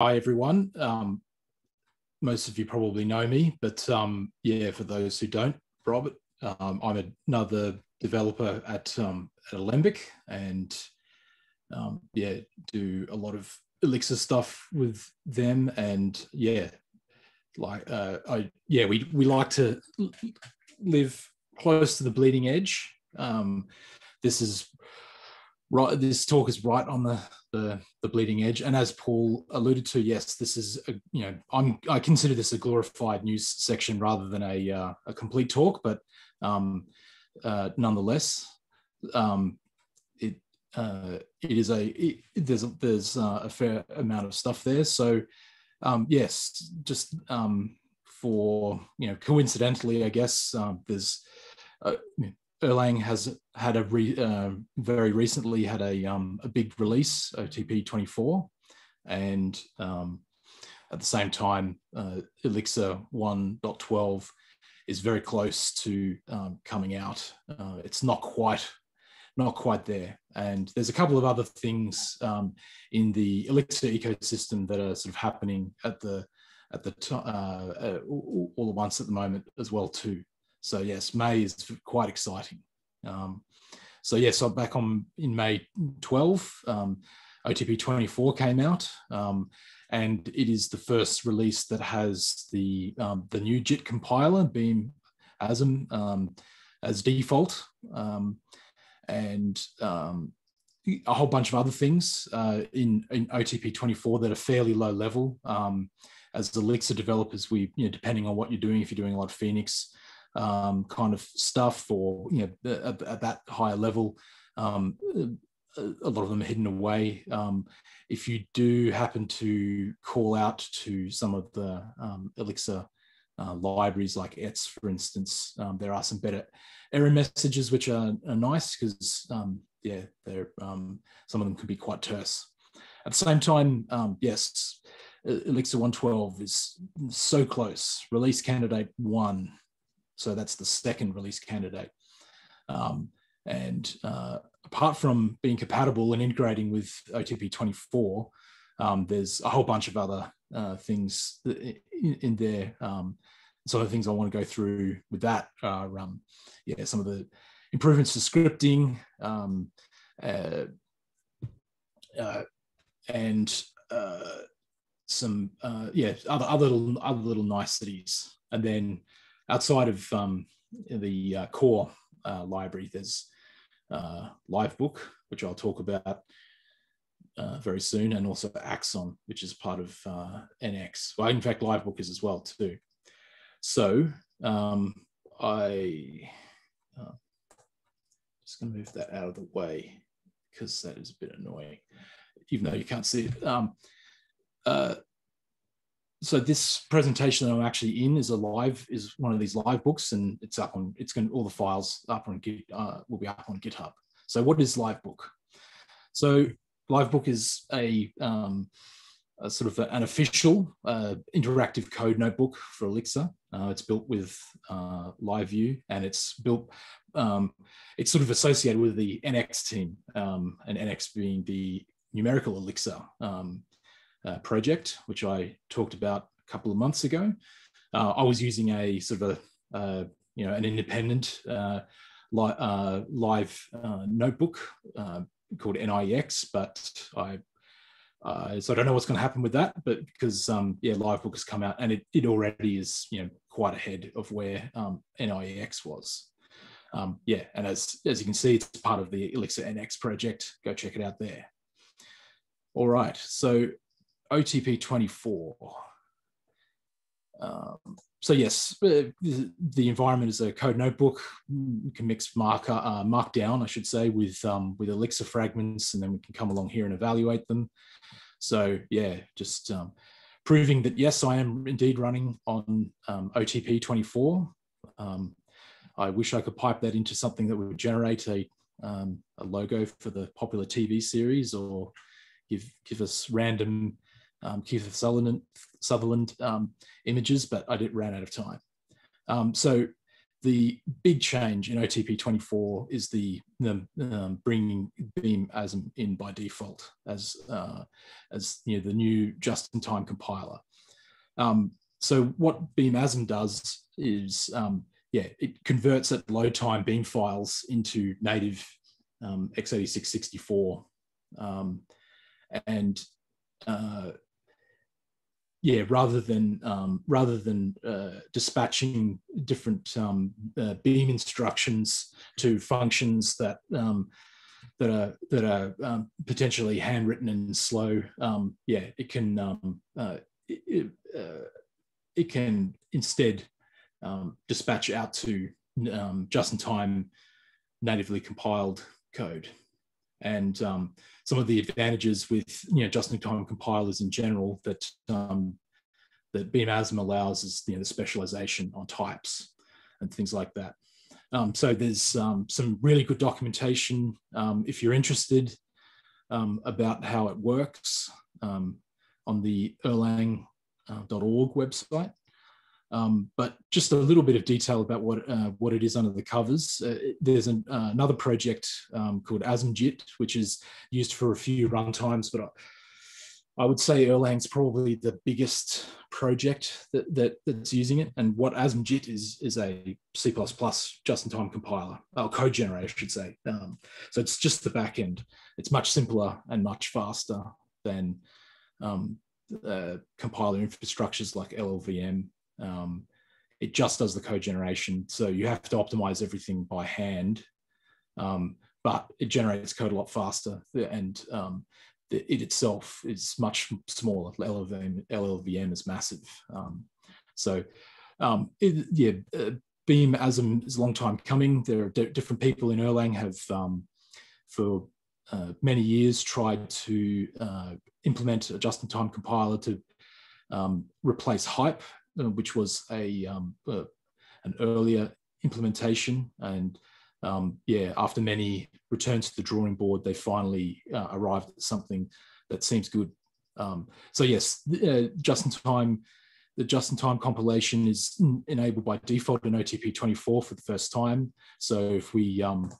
Hi, everyone. Um, most of you probably know me, but um, yeah, for those who don't, Robert, um, I'm another developer at, um, at Alembic and um, yeah, do a lot of Elixir stuff with them. And yeah, like uh, I yeah, we we like to live close to the bleeding edge. Um, this is right. This talk is right on the the, the bleeding edge. And as Paul alluded to, yes, this is a, you know I'm I consider this a glorified news section rather than a uh, a complete talk, but um, uh, nonetheless, um, it uh, it is a it, there's there's uh, a fair amount of stuff there. So um, yes, just um, for you know coincidentally, I guess um, there's uh, Erlang has had a re, uh, very recently had a um, a big release OTP 24, and um, at the same time, uh, Elixir 1.12 is very close to um, coming out. Uh, it's not quite not quite there, and there's a couple of other things um, in the Elixir ecosystem that are sort of happening at the at the uh, uh, all at once at the moment as well too. So yes, May is quite exciting. Um, so yes, back on in May 12. Um, OTP 24 came out, um, and it is the first release that has the um, the new JIT compiler, Beam ASM, um, as default, um, and a whole bunch of other things uh, in, in OTP 24 that are fairly low level. as Elixir developers, we, you know, depending on what you're doing, if you're doing a lot of Phoenix, um, kind of stuff or you know at, at that higher level um, a lot of them are hidden away. Um, if you do happen to call out to some of the um, elixir uh, libraries like ets for instance um, there are some better error messages which are, are nice because um, yeah they're some of them can be quite terse. At the same time yes Elixir 112 is so close. Release candidate one so that's the second release candidate. Um, and uh, apart from being compatible and integrating with OTP 24, um, there's a whole bunch of other uh, things in, in there. Um, some of the things I want to go through with that are, um, yeah, some of the improvements to scripting um, uh, uh, and uh, some, uh, yeah, other, other, little, other little niceties. And then outside of um, the uh, core uh, library, there's uh, Livebook, which I'll talk about uh, very soon, and also Axon, which is part of uh, NX. Well, in fact, Livebook is as well too. So um, I uh, just going to move that out of the way because that is a bit annoying, even though you can't see it. Um, so this presentation that I'm actually in is a live is one of these live books and it's up on it's going all the files up on Git uh, will be up on GitHub. So what is Livebook? So Livebook is a, um, a sort of an official uh, interactive code notebook for Elixir. Uh, it's built with uh, LiveView and it's built um, it's sort of associated with the NX team um, and NX being the numerical Elixir um, uh, project, which I talked about a couple of months ago. Uh, I was using a sort of a, uh, you know, an independent uh, li uh, live uh, notebook called NIEX, but I, so I don't know what's going to happen with that, but because, um, yeah, Livebook has come out and it, it already is, you know, quite ahead of where um, was. Um, yeah, and as, as you can see, it's part of the Elixir NX project. Go check it out there. All right, so OTP 24. Um, so yes, uh, the environment is a code notebook. You can mix marker, uh, markdown, I should say, with um, with Elixir fragments, and then we can come along here and evaluate them. So yeah, just um, proving that yes, I am indeed running on um, OTP 24. Um, I wish I could pipe that into something that would generate a, um, a logo for the popular TV series or give give us random um, Kiefer Sutherland, Sutherland um, images, but I did ran out of time. Um, so the big change in OTP 24 is the, the um, bringing Beam ASM in by default as uh, as you know the new just-in-time compiler. Um, so what Beam ASM does is um, yeah it converts at load time Beam files into native um, x86 64 um, and uh, yeah, rather than um, rather than uh, dispatching different um, uh, beam instructions to functions that um, that are that are um, potentially handwritten and slow, um, yeah, it can um, uh, it, uh, it, can instead dispatch out to just in time natively compiled code. And um, some of the advantages with you know just-in-time compilers in general that um, that BeamASM allows is you know the specialization on types and things like that. Um, so there's um, some really good documentation um, if you're interested um, about how it works on the erlang.org uh, website. Um, but just a little bit of detail about what uh, what it is under the covers. Uh, there's an, uh, another project um, called AsmJit, which is used for a few runtimes, but I, I, would say Erlang's probably the biggest project that, that that's using it. And what AsmJit is is a C++ just-in-time compiler, or code generator, I should say. Um, so it's just the back end. It's much simpler and much faster than um, uh, compiler infrastructures like LLVM um, it just does the code generation. So you have to optimize everything by hand, um, but it generates code a lot faster. And um, the, it itself is much smaller. LLVM, LLVM is massive. Um, so um, it, yeah, uh, Beam ASM is a long time coming. There are different people in Erlang have um, for uh, many years tried to uh, implement a just-in-time compiler to um, replace HiPE which was a um, uh, an earlier implementation. And um, yeah, after many returns to the drawing board, they finally uh, arrived at something that seems good. Um, so yes, uh, just in time, the just in time compilation is enabled by default in OTP 24 for the first time. So if we um,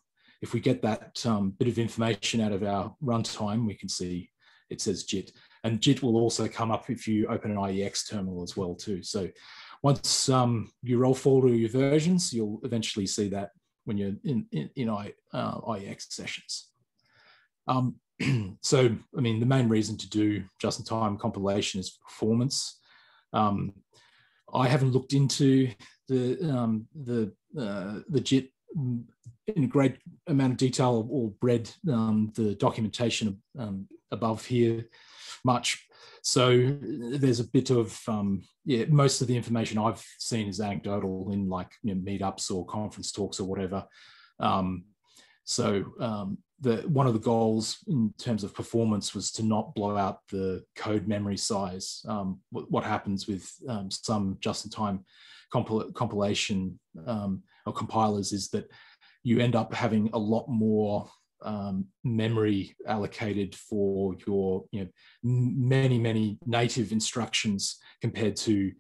if we get that um, bit of information out of our runtime, we can see it says JIT. And JIT will also come up if you open an IEX terminal as well too. So once um, you roll forward your versions, you'll eventually see that when you're in, in, in I, uh, IEX sessions. Um, so, I mean, the main reason to do just-in-time compilation is performance. Um, I haven't looked into the um, the uh, the JIT in a great amount of detail or read um, the documentation um, above here much. So there's a bit of um, yeah. Most of the information I've seen is anecdotal in like you know, meetups or conference talks or whatever. Um, so um, the one of the goals in terms of performance was to not blow out the code memory size. Um, what, what, happens with um, some just-in-time compil compilation um, or compilers is that you end up having a lot more um, memory allocated for your you know many many native instructions compared to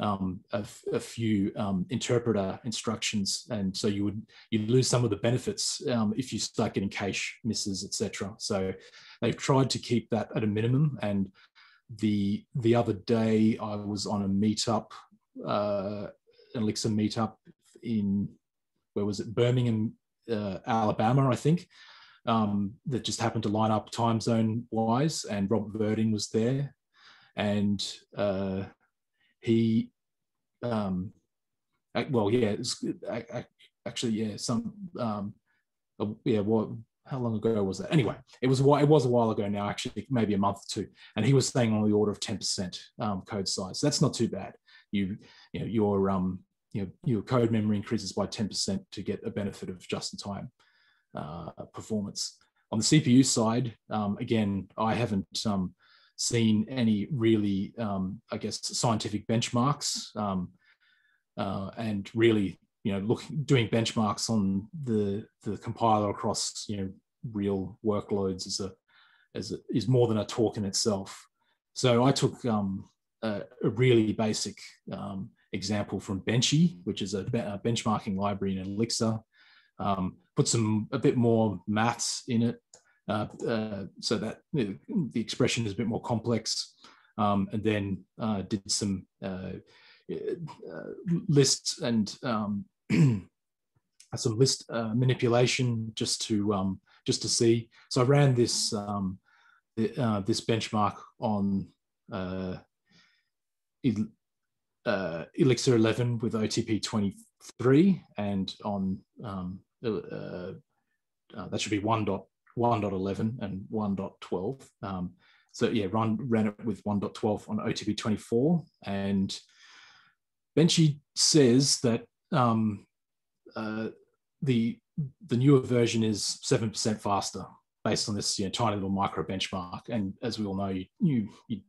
um, a, few um, interpreter instructions. And so you would you lose some of the benefits um, if you start getting cache misses etc so they've tried to keep that at a minimum. And the the other day i was on a meetup uh, elixir meetup in where was it? Birmingham uh, alabama i think um, that just happened to line up time zone wise, and Robert Verding was there, and uh, he, um, well, yeah, was, actually, yeah, some, um, yeah, what, how long ago was that? Anyway, it was it was a while ago now, actually, maybe a month or two, and he was saying on the order of ten percent um, code size. That's not too bad. You, you know, your um, you know, your code memory increases by ten percent to get a benefit of just in time uh, performance. On the CPU side, um, again, I haven't um, seen any really, um, I guess, scientific benchmarks, um, uh, and really, you know, looking doing benchmarks on the the compiler across you know real workloads is a, is a, is more than a talk in itself. So I took um, a, a, really basic example from Benchee, which is a, a benchmarking library in Elixir. Um, put some a bit more maths in it uh, uh, so that the expression is a bit more complex. Um, and then uh, did some uh, uh, lists and um, some list uh, manipulation just to um, just to see. So I ran this um, this benchmark on Elixir 11 with OTP 23 and on um, uh, uh, that should be 1.1.11 and 1.12. Um, so yeah, run ran it with 1.12 on OTP 24, and Benchee says that um, uh, the the newer version is seven percent faster based on this you know, tiny little micro benchmark. And as we all know, you you you,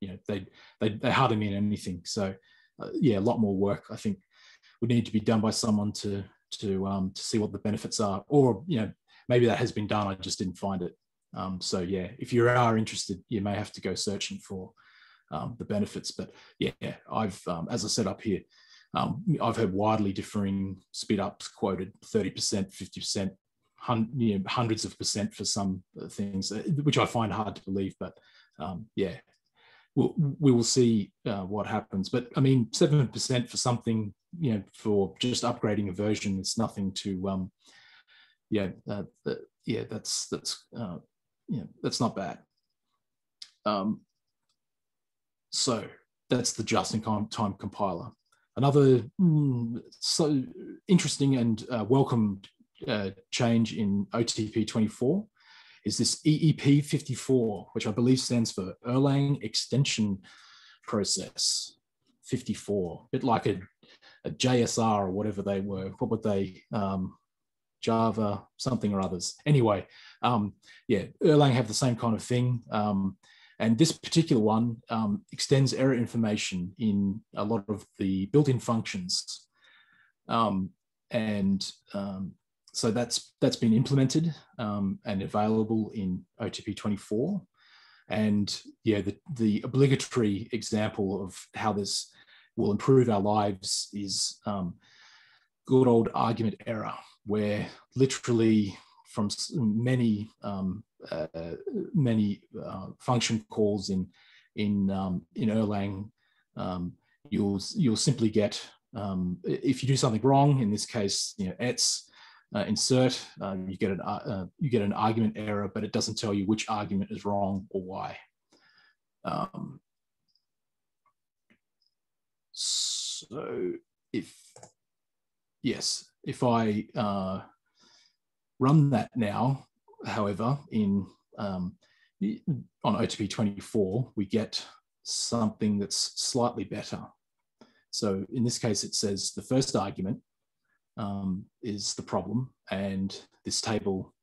you know they they they hardly mean anything. So uh, yeah, a lot more work I think would need to be done by someone to to um, to see what the benefits are, or you know maybe that has been done. I just didn't find it. Um, so yeah, if you are interested, you may have to go searching for um, the benefits. But yeah, I've um, as I said up here, um, I've heard widely differing speed ups quoted 30%, 50%, hun- hundreds of percent for some things, uh, which I find hard to believe. But um, yeah, we'll, we will see uh, what happens. But I mean, 7% for something you know for just upgrading a version it's nothing to um yeah uh, uh, yeah that's that's uh yeah that's not bad. Um so that's the just in time compiler. Another mm, so interesting and uh, welcome uh, change in otp 24 is this EEP 54 which i believe stands for erlang extension process 54 a bit like a a JSR or whatever they were. What would they? Um, Java, something or others. Anyway, um, yeah, Erlang have the same kind of thing. Um, and this particular one um, extends error information in a lot of the built-in functions. Um, and um, so that's that's been implemented um, and available in OTP 24. And yeah, the, the obligatory example of how this will improve our lives is um, good old argument error, where literally from many um, uh, many uh, function calls in in um, in Erlang, um, you'll you'll simply get um, if you do something wrong. In this case, you know, ets uh, insert, uh, you get an uh, you get an argument error, but it doesn't tell you which argument is wrong or why. Um, so if, yes, if I uh, run that now, however, in um, on OTP 24, we get something that's slightly better. So in this case, it says the first argument um, is the problem and this table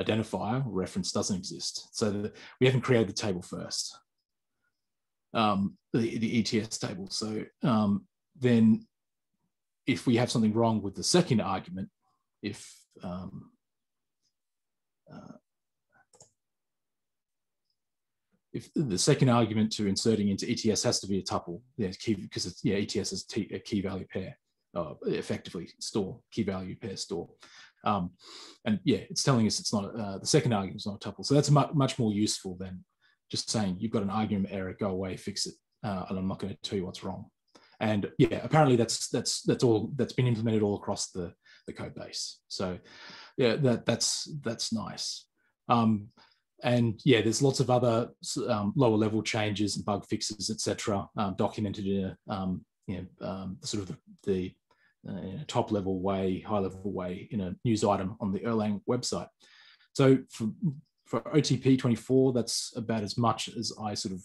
identifier reference doesn't exist. So we haven't created the table first um, the, the, ETS table. So um, then if we have something wrong with the second argument, if um, uh, if the second argument to inserting into ETS has to be a tuple, yeah, key because yeah, ETS is a key value pair, uh, effectively store key value pair store, um, and yeah, it's telling us it's not uh, the second argument is not a tuple, so that's mu much more useful than just saying you've got an argument error, go away, fix it, uh, and I'm not going to tell you what's wrong. And yeah, apparently that's that's that's all that's been implemented all across the the code base. So yeah, that that's that's nice. Um, and yeah, there's lots of other um, lower level changes and bug fixes, etc., um, documented in a um, you know, um, sort of the, the uh, top level way, high level way in a news item on the Erlang website. So for, for OTP 24, that's about as much as I sort of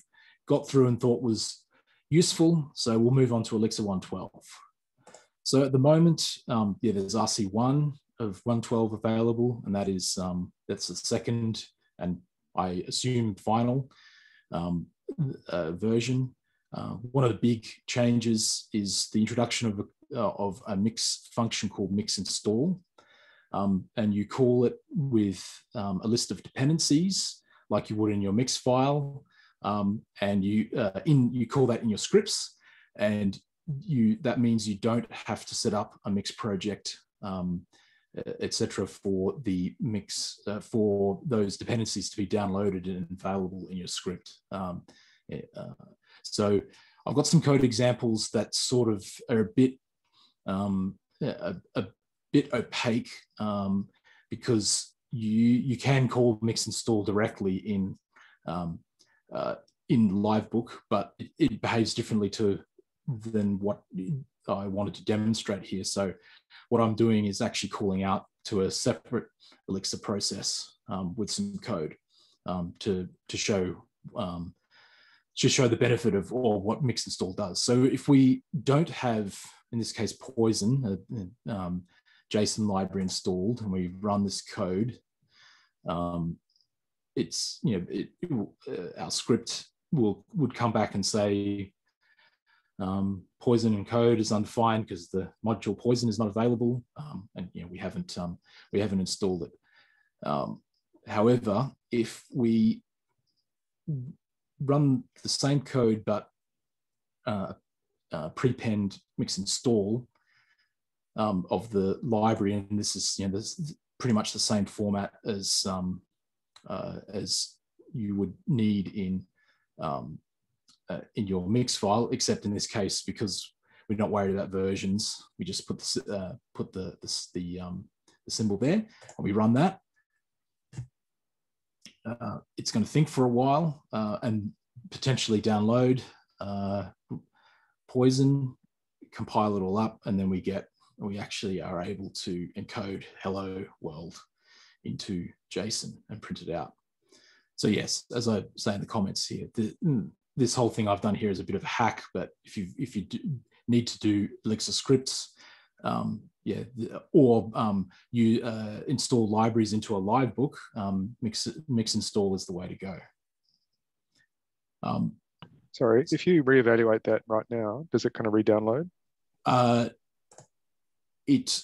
got through and thought was useful. So we'll move on to Elixir 112. So at the moment, um, yeah, there's RC1 of 112 available, and that is um, that's the second and I assume final um, uh, version. Uh, one of the big changes is the introduction of a, uh, of a mix function called mix install um, and you call it with um, a list of dependencies like you would in your mix file. Um, and you uh, in you call that in your scripts, and you that means you don't have to set up a mix project, um, etc. for the mix uh, for those dependencies to be downloaded and available in your script. Um, uh, so I've got some code examples that sort of are a bit um, a, a, bit opaque um, because you you can call mix install directly in um, uh, in Livebook, but it, it, behaves differently to than what I wanted to demonstrate here. So what I'm doing is actually calling out to a separate Elixir process um, with some code um, to to show um, to show the benefit of or what mix install does. So if we don't have, in this case, Poison, a, um, JSON library installed, and we run this code, um, it's you know it, it uh, our script will would come back and say um, poison encode is undefined because the module poison is not available, um, and you know we haven't um, we haven't installed it. Um, however, if we run the same code but uh, uh, prepend mix install um, of the library, and this is you know this pretty much the same format as um, uh, as you would need in um, uh, in your mix file, except in this case because we're not worried about versions, we just put the uh, put the the, the, um, the symbol there, and we run that. Uh, it's going to think for a while uh, and potentially download uh, poison, compile it all up, and then we get we actually are able to encode hello world into JSON and print it out. So yes, as I say in the comments here, the, mm, this whole thing I've done here is a bit of a hack, but if you if you need to do Elixir scripts, um, yeah, or um, you uh, install libraries into a Livebook, um, mix mix install is the way to go. Sorry, if you reevaluate that right now, does it kind of re-download? Uh, it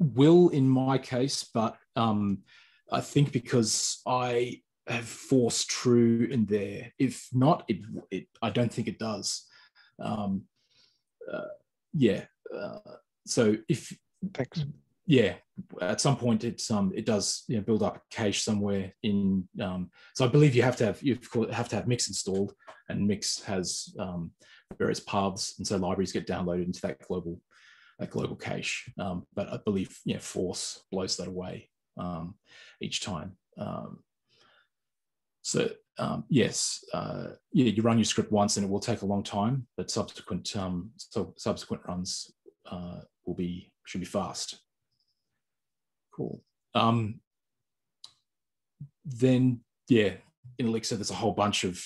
will in my case, but um, I think because I have forced true in there. If not, it, it I don't think it does. Um, uh, yeah. Uh, so if thanks. Yeah, at some point it's um it does you know, build up a cache somewhere in um so I believe you have to have you have to have Mix installed and Mix has um, various paths and so libraries get downloaded into that global a global cache. Um, but I believe you know, Force blows that away um, each time. Um, so um, yes, uh, yeah, you run your script once and it will take a long time, but subsequent um, so subsequent runs uh, will be should be fast. Cool. Um, then yeah, in Elixir, there's a whole bunch of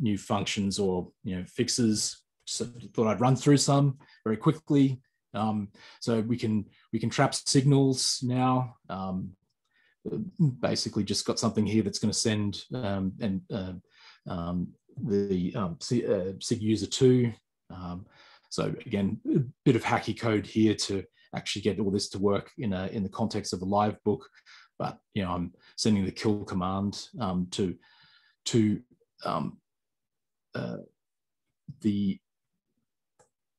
new functions or you know fixes. So thought I'd run through some very quickly. Um, so we can we can trap signals now. Um, basically, just got something here that's going to send um, and uh, um, the um, uh, SIG user two. Um, so again, a bit of hacky code here to actually get all this to work in a in the context of a live book. But you know, I'm sending the kill command um, to to uh, the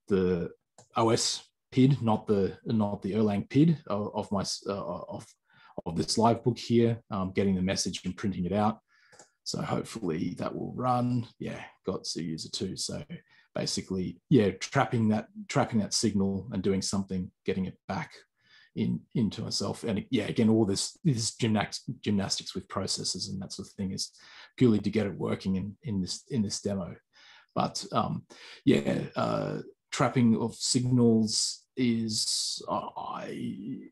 the OS PID, not the not the Erlang PID of, my uh, of of this Livebook here, um, getting the message and printing it out. So hopefully that will run. Yeah, got C user two. So basically, yeah, trapping that trapping that signal and doing something, getting it back in into myself. And yeah, again, all this this gymnastics gymnastics with processes and that sort of thing is purely to get it working in in this in this demo. But um, yeah, uh, trapping of signals is I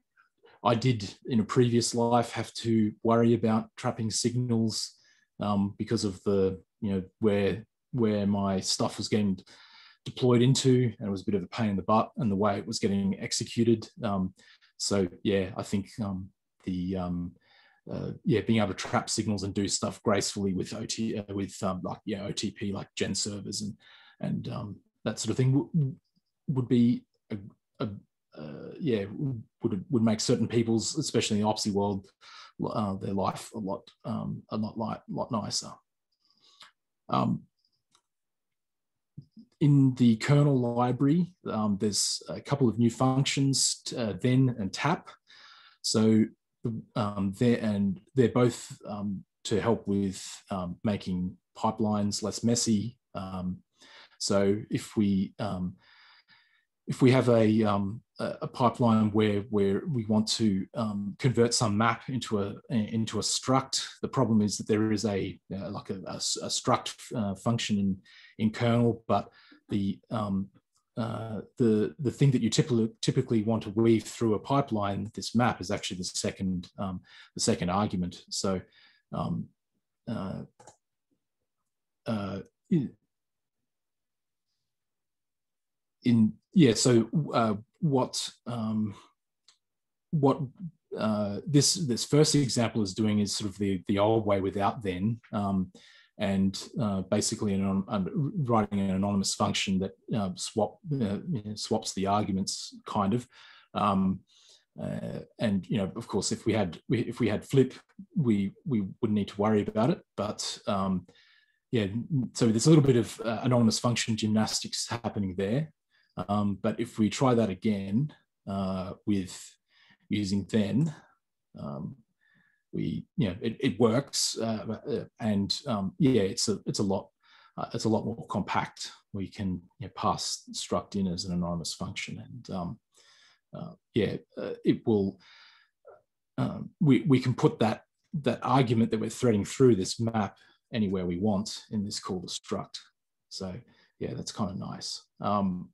I did in a previous life have to worry about trapping signals um, because of the you know where where my stuff was getting deployed into and it was a bit of a pain in the butt and the way it was getting executed. Um, so yeah, I think um, the um, uh, yeah being able to trap signals and do stuff gracefully with OT uh, with um, like yeah OTP like gen servers and and um, that sort of thing would be a, a, uh, yeah would would make certain people's, especially in the Opsy world, uh, their life a lot um, a lot like lot nicer. Um, in the kernel library, um, there's a couple of new functions, uh, then and tap. So um, they're, and they're both um, to help with um, making pipelines less messy. Um, so if we um, if we have a, a pipeline where where we want to convert some map into a into a struct, the problem is that there is a uh, like a, a, a struct uh, function in in kernel, but the um, uh, the the thing that you typically typically want to weave through a pipeline, this map is actually the second um, the second argument. So um, uh, uh, in yeah so uh, what um, what uh, this this first example is doing is sort of the the old way without then um, and uh, basically an, writing an anonymous function that uh, swap uh, you know, swaps the arguments kind of. Um, uh, and you know of course if we had if we had flip we we wouldn't need to worry about it. But um, yeah so there's a little bit of uh, anonymous function gymnastics happening there. Um, but if we try that again uh, with using then, um, we you know it, it works, uh, uh, and um, yeah, it's a it's a lot uh, it's a lot more compact. We can you know, pass struct in as an anonymous function, and um, uh, yeah, uh, it will. Um, we we can put that that argument that we're threading through this map anywhere we want in this call to struct. So yeah, that's kind of nice. Um,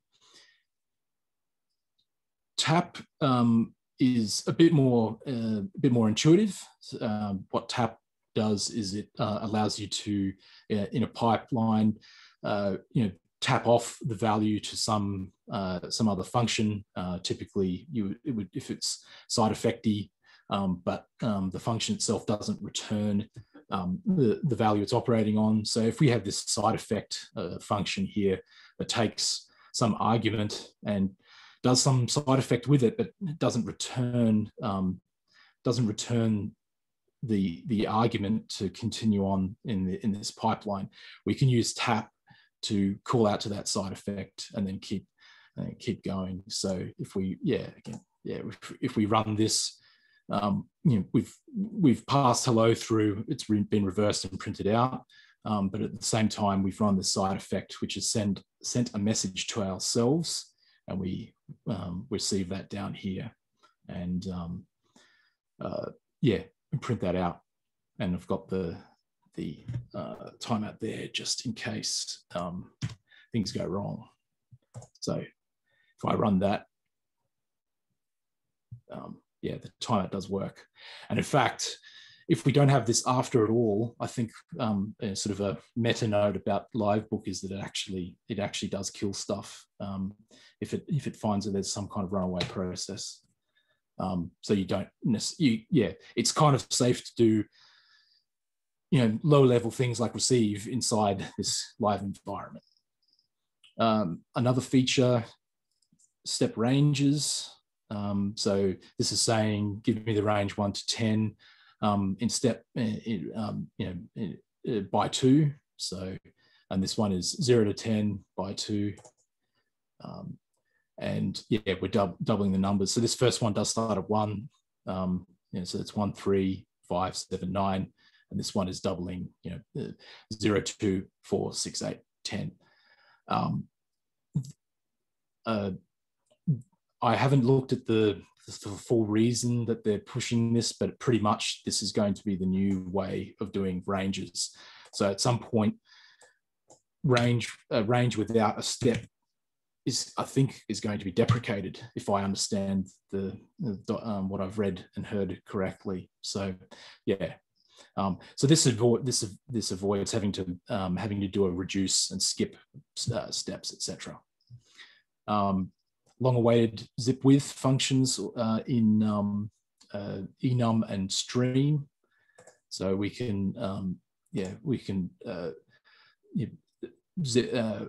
tap um, is a bit more uh, a bit more intuitive. Um, what tap does is it uh, allows you to uh, in a pipeline, uh, you know, tap off the value to some uh, some other function. Uh, typically, you it would if it's side effecty, um, but um, the function itself doesn't return um, the, the value it's operating on. So if we have this side effect function here that takes some argument and does some side effect with it, but doesn't return um, doesn't return the the argument to continue on in the, in this pipeline. We can use tap to call out to that side effect and then keep uh, keep going. So if we yeah again yeah if, if we run this. Um, you know, we've we've passed hello through. It's been reversed and printed out, um, but at the same time, we've run the side effect, which is send sent a message to ourselves and we um, receive that down here and um, uh, yeah print that out. And I've got the the uh, timeout there just in case um, things go wrong. So if I run that um, yeah the timeout does work. And in fact if we don't have this after it all, I think um, sort of a meta note about Livebook is that it actually it actually does kill stuff um, if it if it finds that there's some kind of runaway process. Um, so you don't you yeah, it's kind of safe to do you know low level things like receive inside this live environment. Um, another feature, step ranges. Um, so this is saying give me the range one to ten um, in step, in, um, you know, in, by two. So, and this one is zero to 10 by two. Um, and yeah, we're dub doubling the numbers. So this first one does start at one. Um, you know, so it's one, three, five, seven, nine. And this one is doubling, you know, uh, zero, two, four, six, eight, 10. Um, uh, I haven't looked at the the full reason that they're pushing this, but pretty much this is going to be the new way of doing ranges. So at some point, range a range without a step is, I think, is going to be deprecated if I understand the, the um, what I've read and heard correctly. So, yeah. Um, so this avoid this this avoids having to um, having to do a reduce and skip uh, steps, etc. Um, long-awaited zip with functions uh, in um, uh, enum and stream. So we can, um, yeah, we can uh, zip, uh,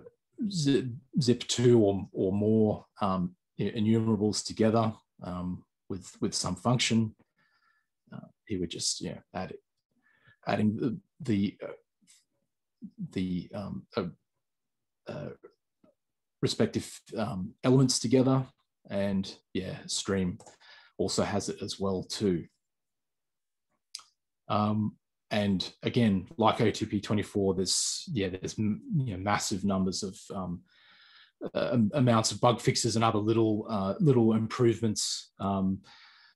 zip, zip, two or, or more um, enumerables together um, with, with some function. Uh, here we're just yeah, add, adding the, the, uh, the um, respective um, elements together. And yeah, Stream also has it as well too. Um, and again, like OTP24, there's yeah, there's you know, massive numbers of um, uh, amounts of bug fixes and other little uh, little improvements. Um,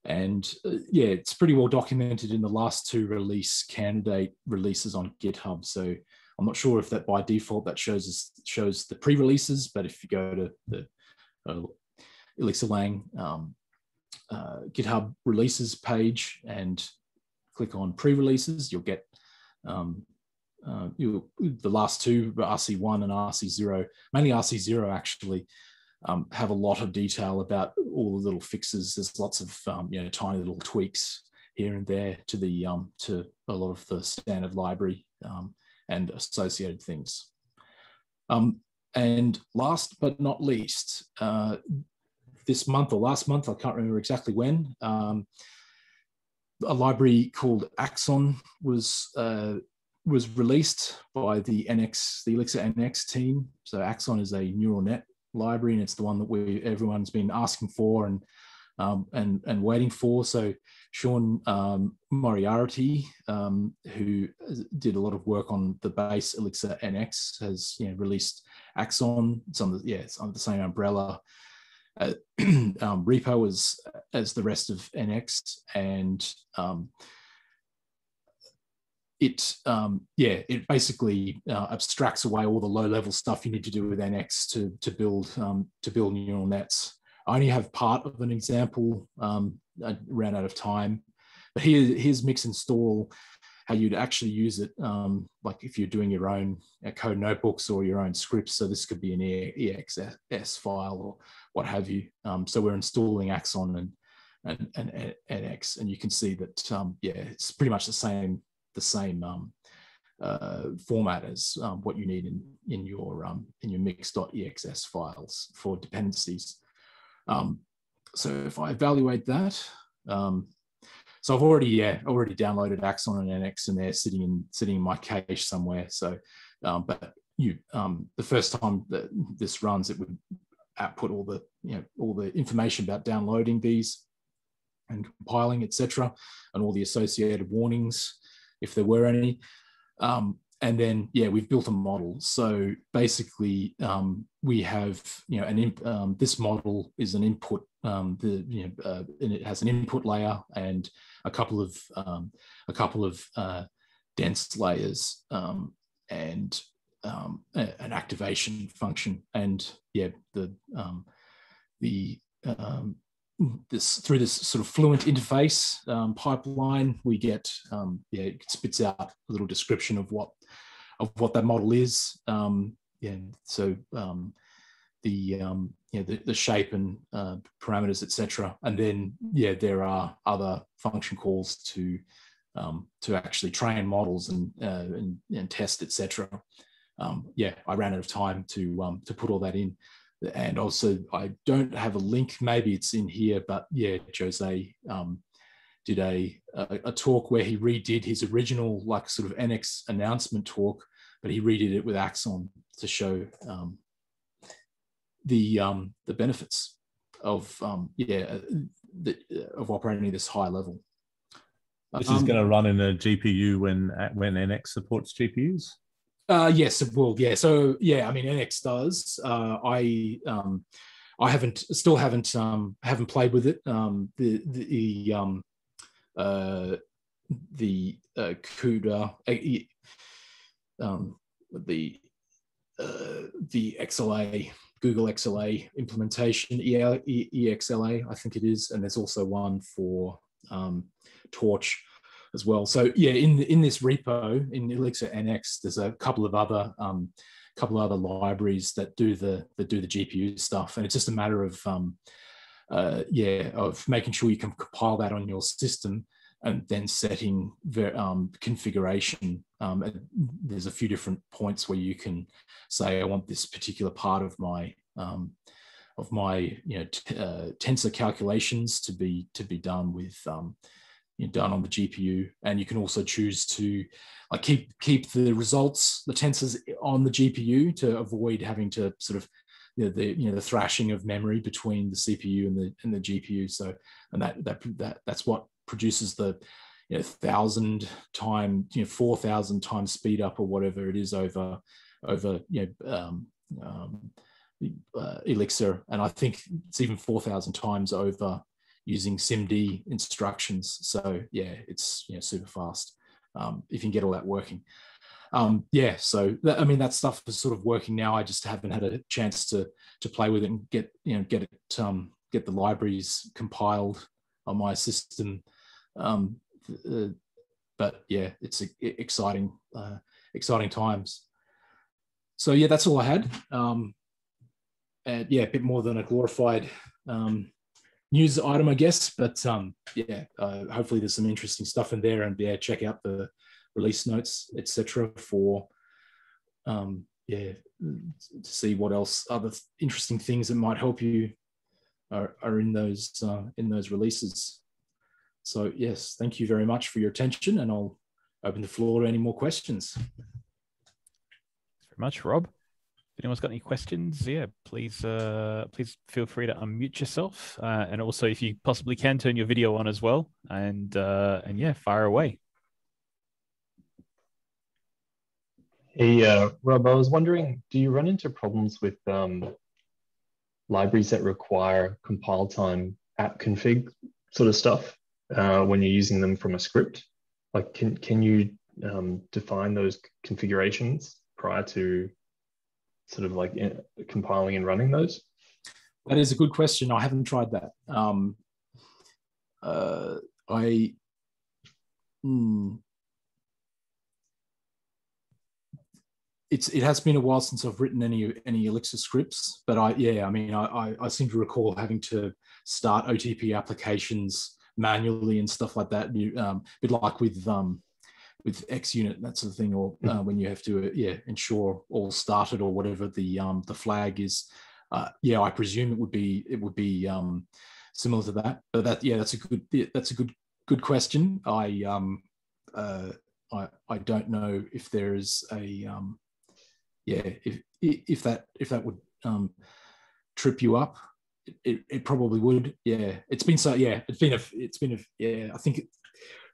and uh, yeah, it's pretty well documented in the last two release candidate releases on GitHub. So I'm not sure if that by default that shows shows the pre-releases, but if you go to the uh, Elixir Lang um, uh, GitHub releases page and click on pre-releases, you'll get um, uh, you, the last two, RC1 and RC0, mainly RC0 actually, um, have a lot of detail about all the little fixes. There's lots of um, you know tiny little tweaks here and there to the um, to a lot of the standard library um, and associated things. Um, and last but not least, uh, this month or last month, I can't remember exactly when, um, a library called Axon was uh, was released by the NX, the Elixir NX team. So Axon is a neural net library, and it's the one that we everyone's been asking for and um, and and waiting for. So Sean um, Moriarity, um, who did a lot of work on the base Elixir NX, has you know, released Axon. It's on the yeah, it's under the same umbrella. Uh, um, repo as as the rest of NX, and um, it um, yeah it basically uh, abstracts away all the low level stuff you need to do with NX to to build um, to build neural nets. I only have part of an example. Um, I ran out of time, but here here's mix install how you'd actually use it. Um, like if you're doing your own uh, code notebooks or your own scripts. So this could be an EXS file or what have you. Um, so we're installing Axon and and, and, NX, and you can see that um, yeah, it's pretty much the same the same um, uh, format as um, what you need in, in your um, in your mix.exs files for dependencies. Um, so if I evaluate that, um, so I've already yeah already downloaded Axon and NX and they're sitting in sitting in my cache somewhere. So, um, but you the first time that this runs, it would output all the you know all the information about downloading these and compiling, etc., and all the associated warnings if there were any. Um, and then, yeah, we've built a model. So basically, um, we have, you know, an imp, um, this model is an input. Um, the you know, uh, and it has an input layer and a couple of um, a couple of uh, dense layers um, and an activation function. And yeah, the the um, this through this sort of fluent interface um, pipeline, we get um, yeah, it spits out a little description of what of what that model is. Um, yeah, so um, the um, yeah the, the shape and uh, parameters, etc. And then yeah, there are other function calls to um, to actually train models and uh, and, and, test, etc. Um, yeah, I ran out of time to to put all that in and also I don't have a link. Maybe it's in here, but yeah, Jose um, did a, a, a talk where he redid his original like sort of NX announcement talk, but he redid it with Axon to show um, the um, the benefits of um, yeah uh, the, uh, of operating at this high level. This is um, going to run in a GPU when when NX supports GPUs. Uh, yes, it will. Yeah. So yeah, I mean, NX does. Uh, I um, I haven't still haven't um, haven't played with it. Um, the the um, uh, the uh, CUDA uh, um, the uh, the XLA Google XLA implementation EXLA I think it is, and there's also one for um, Torch as well. So yeah, in in this repo in Elixir NX, there's a couple of other um, couple of other libraries that do the that do the GPU stuff, and it's just a matter of um, uh, yeah of making sure you can compile that on your system and then setting the um, configuration. Um, there's a few different points where you can say I want this particular part of my um, of my you know uh, tensor calculations to be to be done with um, you know, done on the GPU, and you can also choose to like keep keep the results, the tensors on the GPU to avoid having to sort of you know, the you know the thrashing of memory between the CPU and the and the GPU. So and that that that that's what produces the you know thousand time you know four thousand times speed up or whatever it is over over you know um, um, uh, Elixir, and I think it's even four thousand times over using SIMD instructions. So yeah, it's you know super fast um, if you can get all that working. Um, yeah, so that, I mean that stuff is sort of working now. I just haven't had a chance to to play with it and get you know get it um, get the libraries compiled on my system. Um, uh, but yeah, it's a, exciting uh, exciting times. So yeah, that's all I had. Um, and yeah, a bit more than a glorified um, news item, I guess. But um, yeah, uh, hopefully there's some interesting stuff in there, and yeah, check out the release notes, etc. For um, yeah, to see what else other interesting things that might help you are, are in those uh, in those releases. So yes, thank you very much for your attention, and I'll open the floor to any more questions. Thanks very much, Rob. If anyone's got any questions, yeah, please uh, please feel free to unmute yourself, uh, and also if you possibly can turn your video on as well, and uh, and yeah, fire away. Hey, uh, Rob, I was wondering, do you run into problems with um, libraries that require compile time app config sort of stuff uh, when you're using them from a script? Like, can can you um, define those configurations prior to sort of like in, compiling and running those? That is a good question. I haven't tried that. Um, uh, I hmm, it's it has been a while since I've written any any Elixir scripts, but I yeah, I mean, I I, I seem to recall having to start OTP applications manually and stuff like that. You, um, a bit like with um, with ExUnit that sort of thing, or uh, when you have to uh, yeah ensure all started or whatever the um, the flag is. Uh, yeah, I presume it would be it would be um, similar to that. But that yeah, that's a good that's a good good question. I um, uh, I I don't know if there is a um, yeah if if that if that would um, trip you up. It, it probably would. Yeah, it's been so. Yeah, it's been a. It's been a. Yeah, I think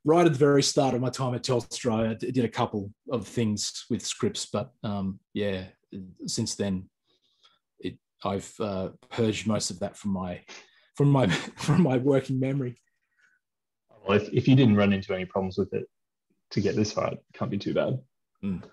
right at the very start of my time at Telstra, I did a couple of things with scripts, but um, yeah, since then, it I've uh, purged most of that from my from my from my working memory. Well, if, if you didn't run into any problems with it to get this far, it can't be too bad. Mm.